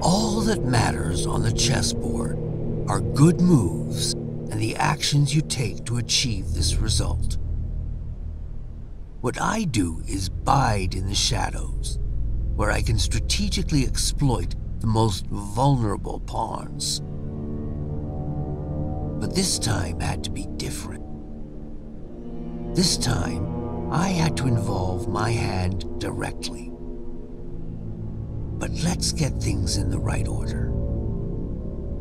All that matters on the chessboard are good moves and the actions you take to achieve this result. What I do is bide in the shadows, where I can strategically exploit the most vulnerable pawns. But this time had to be different. This time, I had to involve my hand directly. But let's get things in the right order.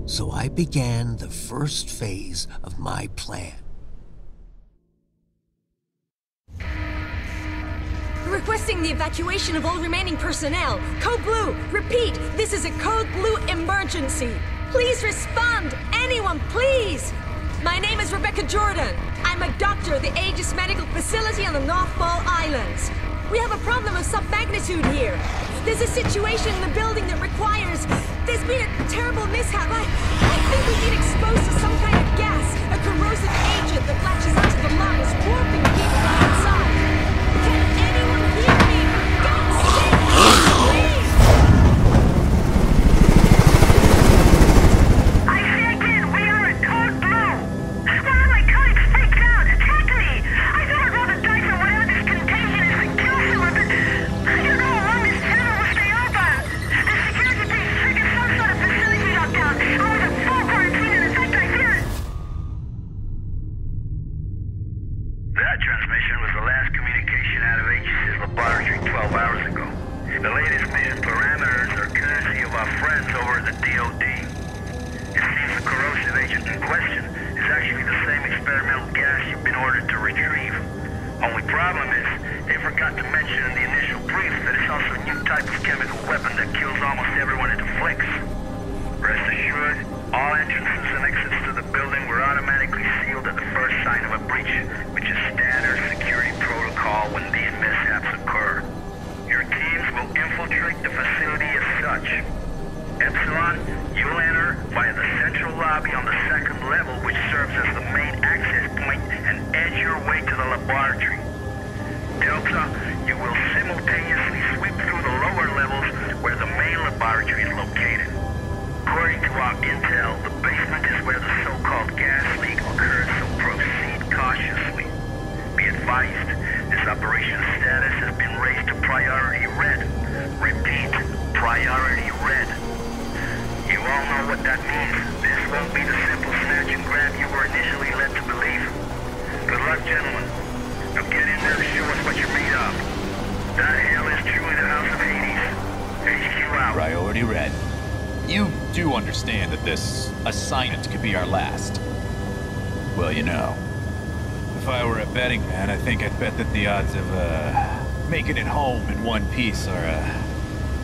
So I began the first phase of my plan. Requesting the evacuation of all remaining personnel. Code Blue, repeat, this is a Code Blue emergency. Please respond, anyone, please! My name is Rebecca Jordan. I'm a doctor at the Aegis Medical Facility on the North Ball Islands. We have a problem of some magnitude here. There's a situation in the building that requires... There's been a terrible mishap. I, I think we've been exposed to some kind of gas, a corrosive agent that latches onto the lungs, warping people inside. Problem is, they forgot to mention in the initial brief that it's also a new type of chemical weapon that kills almost everyone it afflicts. Rest assured, all entrances and exits to the building were automatically sealed at the first sign of a breach, which is standard security protocol when these mishaps occur. Your teams will infiltrate the facility as such. Epsilon, you'll enter via the central lobby on the second level, which serves as the main access point, and edge your way to the laboratory. You will simultaneously sweep through the lower levels where the main laboratory is located. According to our intel, the basement is where the so-called gas leak occurred, so proceed cautiously. Be advised, this operation's status has been raised to priority red. Repeat, priority red. You all know what that means. This won't be the simple snatch and grab you were initially led to believe. Good luck, gentlemen. Do understand that this assignment could be our last. Well, you know, if I were a betting man, I think I'd bet that the odds of, uh, making it home in one piece are, uh,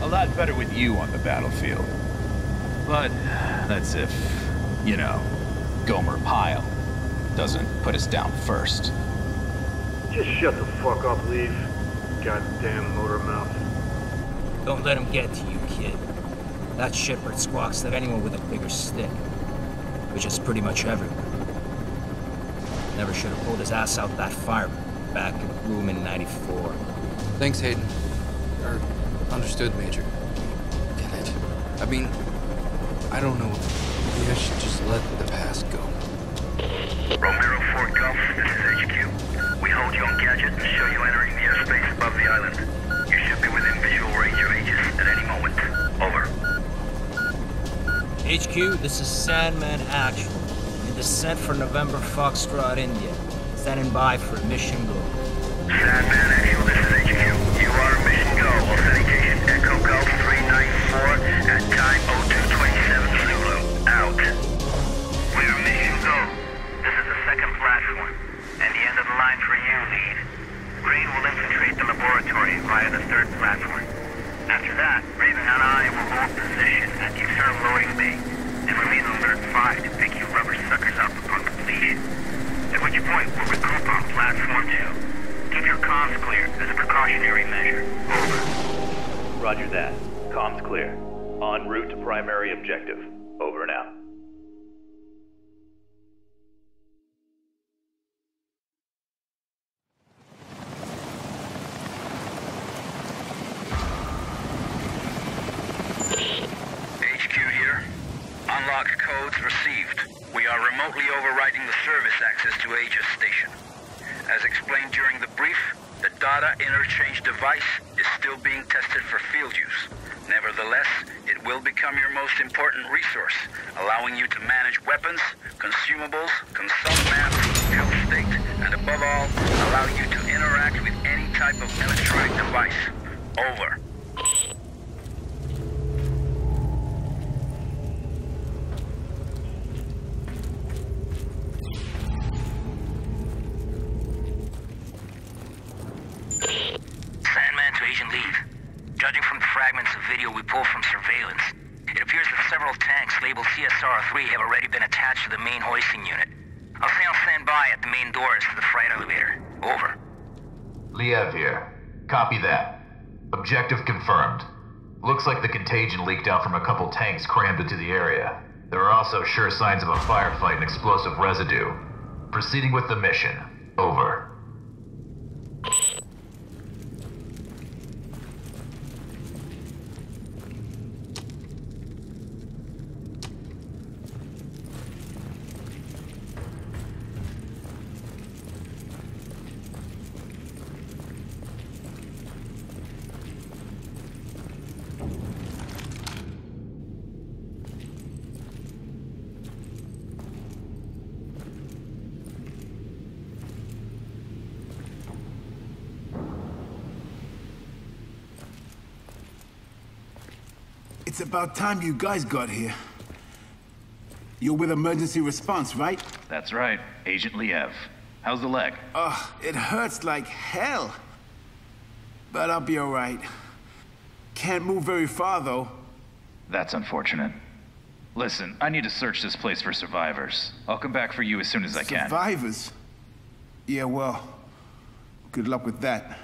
a lot better with you on the battlefield. But that's if, you know, Gomer Pyle doesn't put us down first. Just shut the fuck up, Liev. Goddamn motor mouth. Don't let him get to you, kid. That shipper squawks at anyone with a bigger stick. Which is pretty much everyone. Never should have pulled his ass out that fire back in room in 94. Thanks, Hayden. Or, understood, Major. Damn it. I mean, I don't know. Maybe I should just let the past go. Romero Fort Gulf, this is HQ. We hold you on gadget and show you entering the airspace above the island. You should be within visual range of Aegis at any moment. HQ, this is Sandman Actual. In descent for November Foxtrot, India. Standing by for mission go. Sandman Actual, this is HQ. You are mission go. Authentication Echo Gulf 394 at time 0227 Zulu. Out. We're mission go. This is the second platform. And the end of the line for you, lead. Green will infiltrate the laboratory via the third platform. After that, Raven and I will hold position at the external loading bay and remain alert 5 to pick you rubber suckers up upon completion. At which point, we'll regroup on platform 2. Keep your comms clear as a precautionary measure. Over. Roger that. Comms clear. En route to primary objective. Over and out. codes received. We are remotely overriding the service access to Aegis Station. As explained during the brief, the data interchange device is still being tested for field use. Nevertheless, it will become your most important allowing you to manage weapons, consumables, consult maps, health state, and above all, allow you to interact with any type of electronic device. Over. Labeled CSR-3 have already been attached to the main hoisting unit. I'll stay on standby at the main doors to the freight elevator. Over. Liev here. Copy that. Objective confirmed. Looks like the contagion leaked out from a couple tanks crammed into the area. There are also sure signs of a firefight and explosive residue. Proceeding with the mission. Over. It's about time you guys got here. You're with emergency response, right? That's right. Agent Liev. How's the leg? Ugh, it hurts like hell. But I'll be alright. Can't move very far, though. That's unfortunate. Listen, I need to search this place for survivors. I'll come back for you as soon as I can. Survivors? Yeah, well, good luck with that.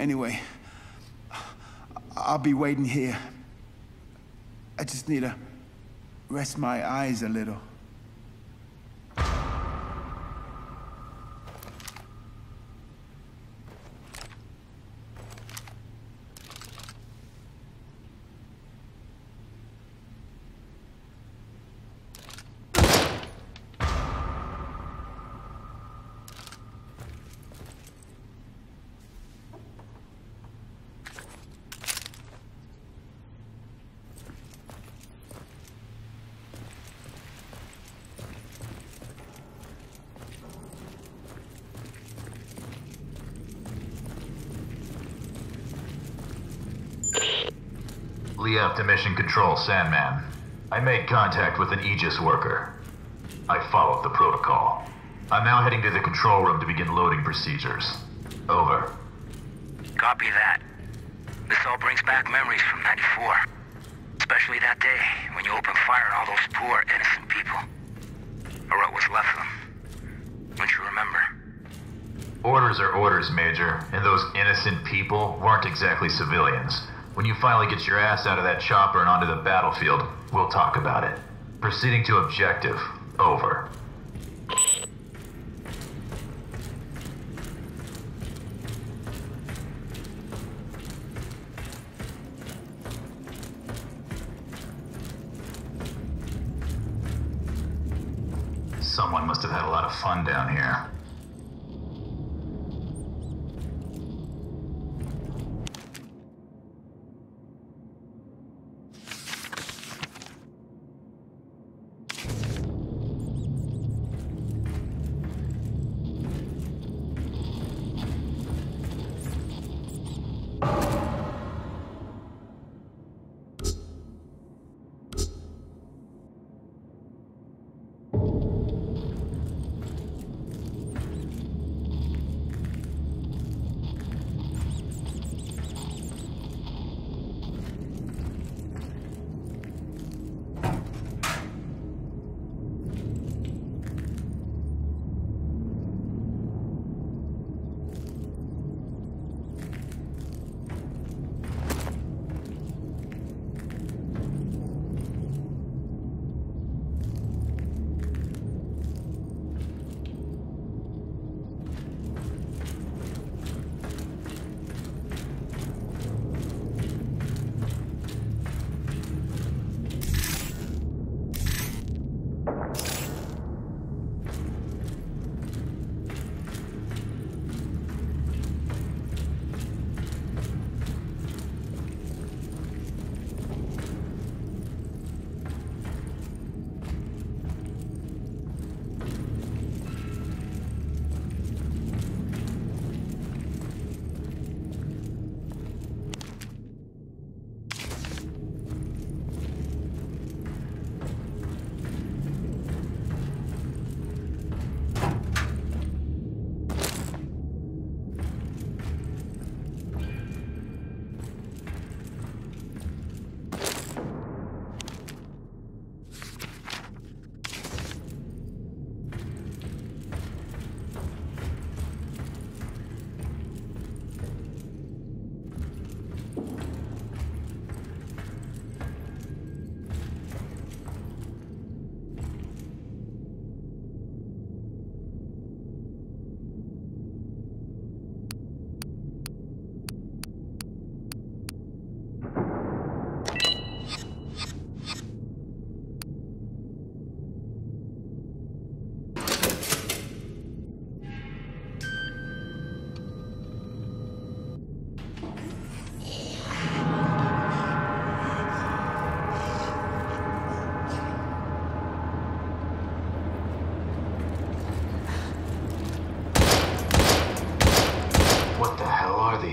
Anyway, I'll be waiting here. I just need to rest my eyes a little. Liev to Mission Control, Sandman. I made contact with an Aegis worker. I followed the protocol. I'm now heading to the control room to begin loading procedures. Over. Copy that. This all brings back memories from 94. Especially that day when you opened fire on all those poor, innocent people. Or what was left of them. Don't you remember? Orders are orders, Major, and those innocent people weren't exactly civilians. When you finally get your ass out of that chopper and onto the battlefield, we'll talk about it. Proceeding to objective. Over. Someone must have had a lot of fun down here.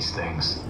these things.